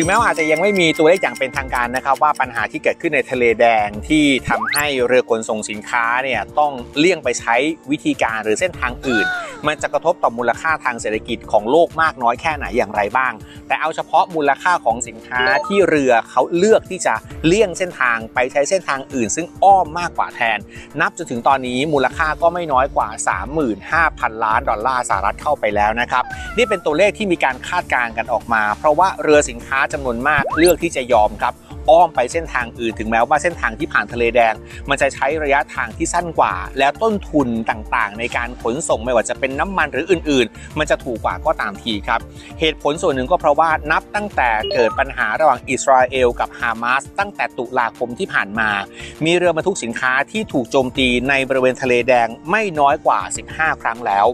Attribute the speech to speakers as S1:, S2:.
S1: ถึงแม้ว่าอาจจะยังไม่มีตัวเลขอย่างเป็นทางการนะครับ ว่าปัญหาที่เกิดขึ้นในทะเลแดงที่ทำให้เรือขนส่งสินค้าเนี่ยต้องเลี่ยงไปใช้วิธีการหรือเส้นทางอื่น มันจะกระทบต่อมูลค่าทางเศรษฐกิจของโลกมากน้อยแค่ไหนอย่างไรบ้าง แต่เอาเฉพาะมูลค่าของสินค้าที่เรือเขาเลือกที่จะเลี่ยงเส้นทางไปใช้เส้นทางอื่น ซึ่งอ้อมมากกว่าแทน นับจนถึงตอนนี้มูลค่าก็ไม่น้อยกว่า 35,000 ล้านดอลลาร์สหรัฐเข้าไปแล้วนะครับนี่เป็นตัวเลขที่มีการคาดการณ์กันออกมา เพราะว่าเรือสินค้าจำนวนมากเลือกที่จะยอมครับ อ้อมไปเส้นทางอื่นถึงแม้ว่าเส้นทางที่ผ่านทะเลแดง มันจะใช้ระยะทางที่สั้นกว่า แล้วต้นทุนต่างๆ ในการขนส่งไม่ว่าจะเป็นน้ำมันหรืออื่น ๆ มันจะถูกกว่าก็ตามทีครับ เหตุผลส่วนหนึ่งก็เพราะว่านับตั้งแต่เกิดปัญหาระหว่างอิสราเอลกับฮามาสตั้งแต่ตุลาคมที่ผ่านมา มีเรือบรรทุกสินค้าที่ถูกโจมตีในบริเวณทะเลแดงไม่น้อยกว่า 15 ครั้งแล้ว